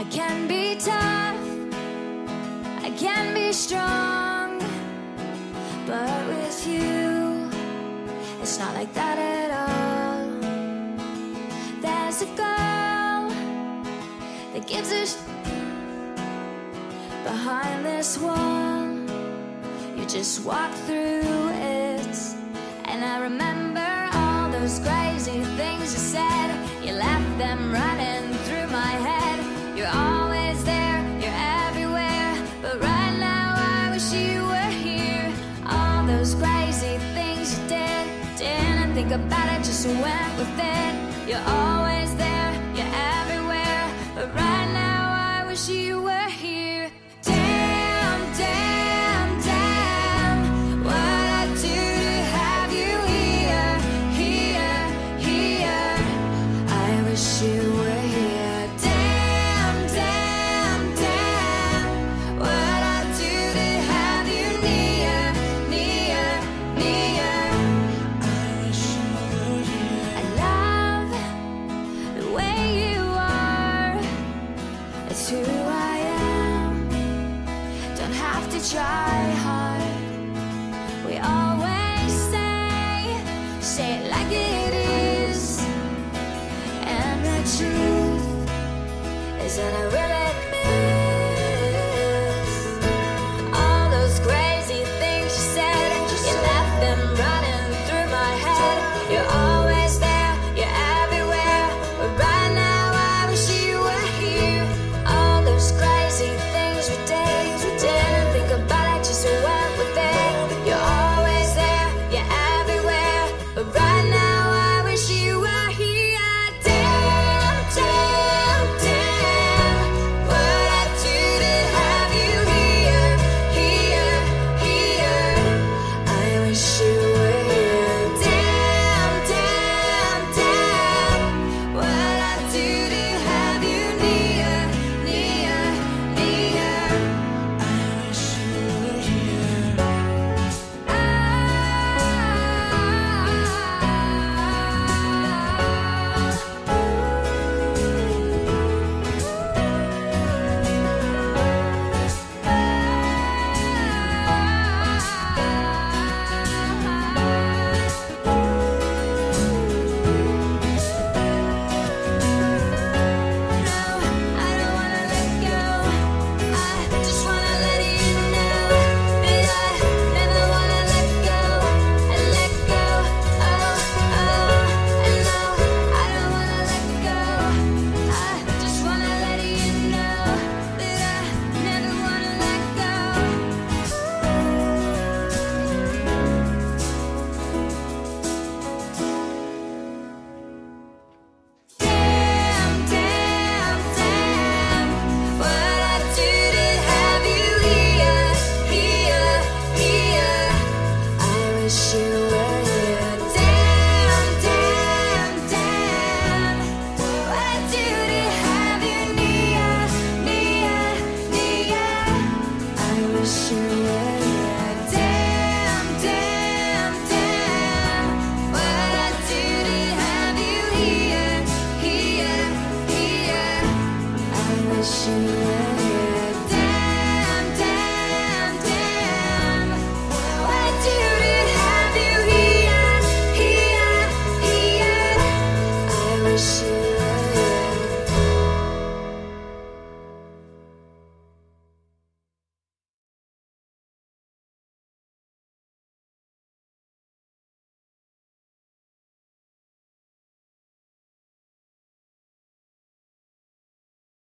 I can be tough, I can be strong, but with you, it's not like that at all. There's a girl that gives a behind this wall. You just walk through it, and I remember. think about it, just went with it. You're always there, you're everywhere. But right now, I wish you were here. Damn, damn, damn. What I'd do to have you here, here, here. I wish you. say it like it is. And the truth is that I really miss all those crazy things you said. You left them running through my head. You're